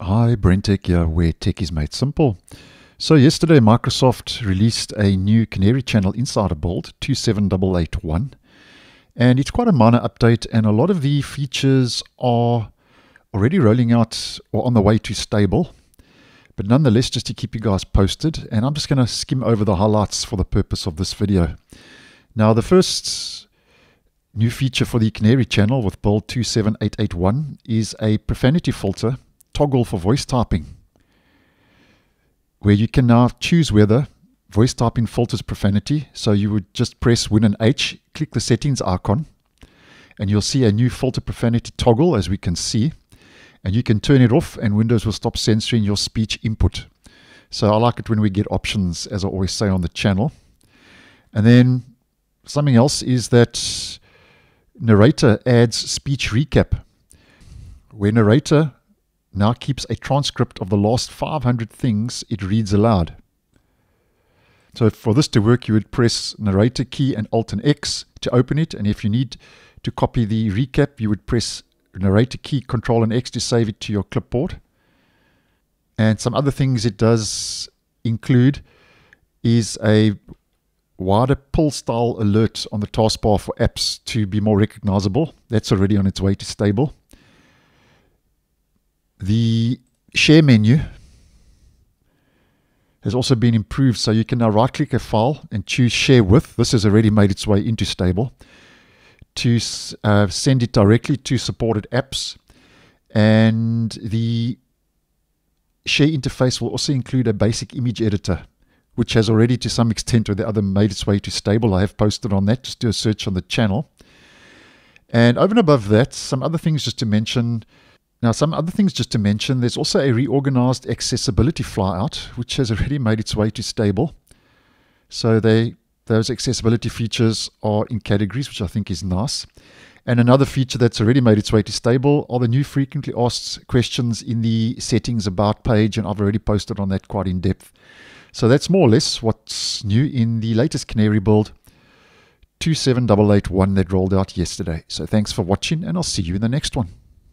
Hi, BrenTech here, where tech is made simple. So yesterday, Microsoft released a new Canary Channel Insider build, 27881, and it's quite a minor update, and a lot of the features are already rolling out or on the way to stable. But nonetheless, just to keep you guys posted, and I'm just going to skim over the highlights for the purpose of this video. Now, the first new feature for the Canary channel with build 27881 is a profanity filter toggle for voice typing, where you can now choose whether voice typing filters profanity. So you would just press Win and H, click the settings icon, and you'll see a new filter profanity toggle, as we can see. And you can turn it off, and Windows will stop censoring your speech input. So I like it when we get options, as I always say on the channel. And then something else is that Narrator adds speech recap. Where Narrator now keeps a transcript of the last 500 things it reads aloud. So for this to work, you would press narrator key and Alt and X to open it. And if you need to copy the recap, you would press narrator key, Control and X to save it to your clipboard. And some other things it does include is a wider pull style alert on the taskbar for apps to be more recognizable. That's already on its way to stable. The share menu has also been improved so you can now right click a file and choose share with. This has already made its way into stable to uh, send it directly to supported apps. And the share interface will also include a basic image editor, which has already to some extent or the other made its way to stable. I have posted on that. Just do a search on the channel. And over and above that, some other things just to mention. Now, some other things just to mention there's also a reorganized accessibility flyout, which has already made its way to stable. So they those accessibility features are in categories, which I think is nice. And another feature that's already made its way to stable are the new frequently asked questions in the settings about page, and I've already posted on that quite in depth. So that's more or less what's new in the latest Canary build 27881 that rolled out yesterday. So thanks for watching, and I'll see you in the next one.